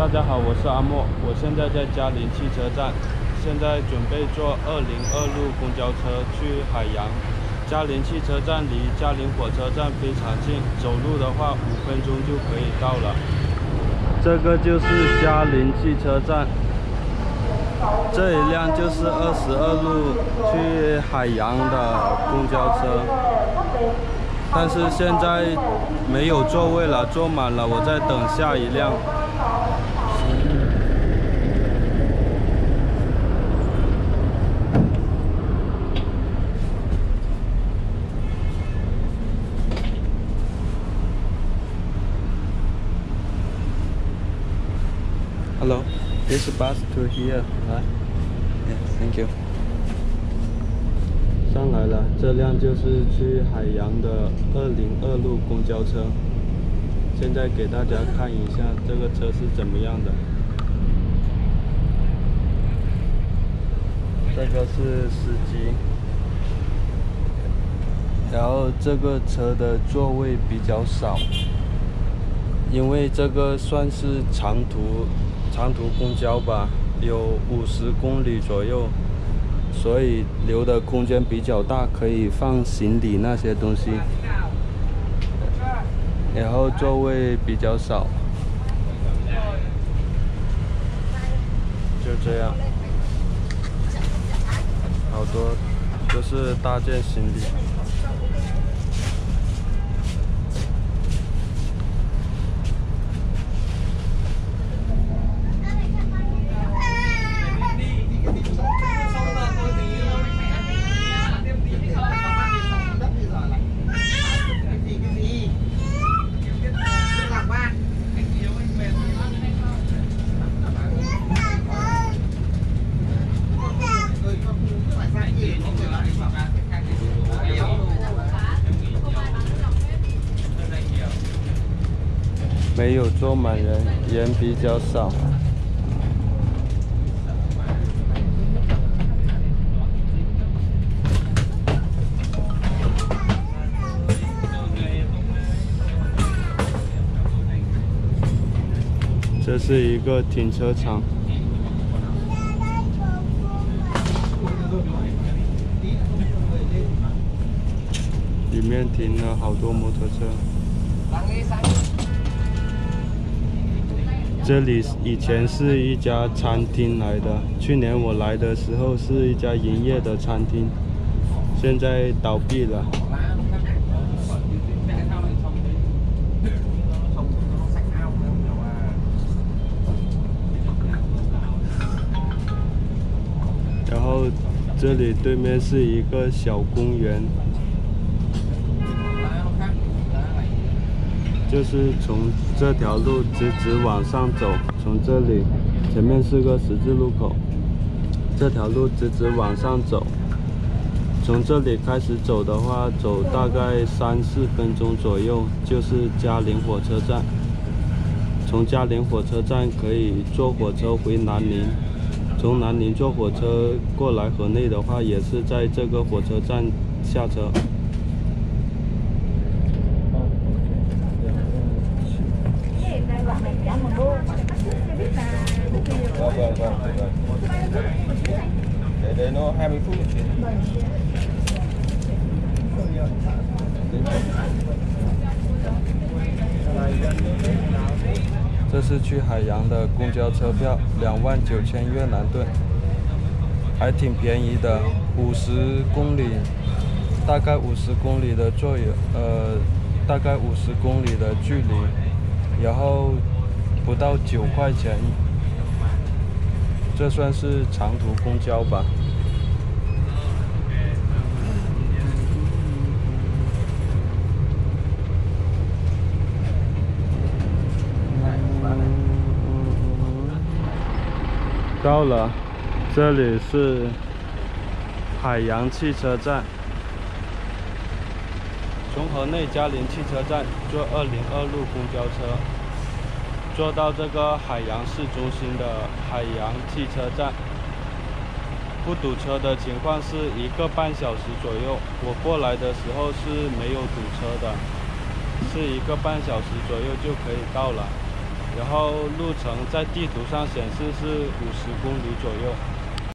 大家好，我是阿莫，我现在在嘉陵汽车站，现在准备坐二零二路公交车去海洋。嘉陵汽车站离嘉陵火车站非常近，走路的话五分钟就可以到了。这个就是嘉陵汽车站，这一辆就是二十二路去海洋的公交车，但是现在没有座位了，坐满了，我在等下一辆。This bus to here, right? Yeah, thank you. 上来了，这辆就是去海洋的二零二路公交车。现在给大家看一下这个车是怎么样的。这个是司机，然后这个车的座位比较少，因为这个算是长途。长途公交吧，有五十公里左右，所以留的空间比较大，可以放行李那些东西。然后座位比较少，就这样，好多都是大件行李。没有坐满人，人比较少。这是一个停车场，里面停了好多摩托车。这里以前是一家餐厅来的，去年我来的时候是一家营业的餐厅，现在倒闭了。然后这里对面是一个小公园。就是从这条路直直往上走，从这里前面是个十字路口，这条路直直往上走，从这里开始走的话，走大概三四分钟左右就是嘉陵火车站。从嘉陵火车站可以坐火车回南宁，从南宁坐火车过来河内的话，也是在这个火车站下车。这是去海洋的公交车票，两万九千越南盾，还挺便宜的，五十公里，大概五十公里的座有，呃，大概五十公里的距离，然后不到九块钱。这算是长途公交吧。到了，这里是海洋汽车站。从河内嘉陵汽车站坐二零二路公交车。坐到这个海洋市中心的海洋汽车站，不堵车的情况是一个半小时左右。我过来的时候是没有堵车的，是一个半小时左右就可以到了。然后路程在地图上显示是五十公里左右。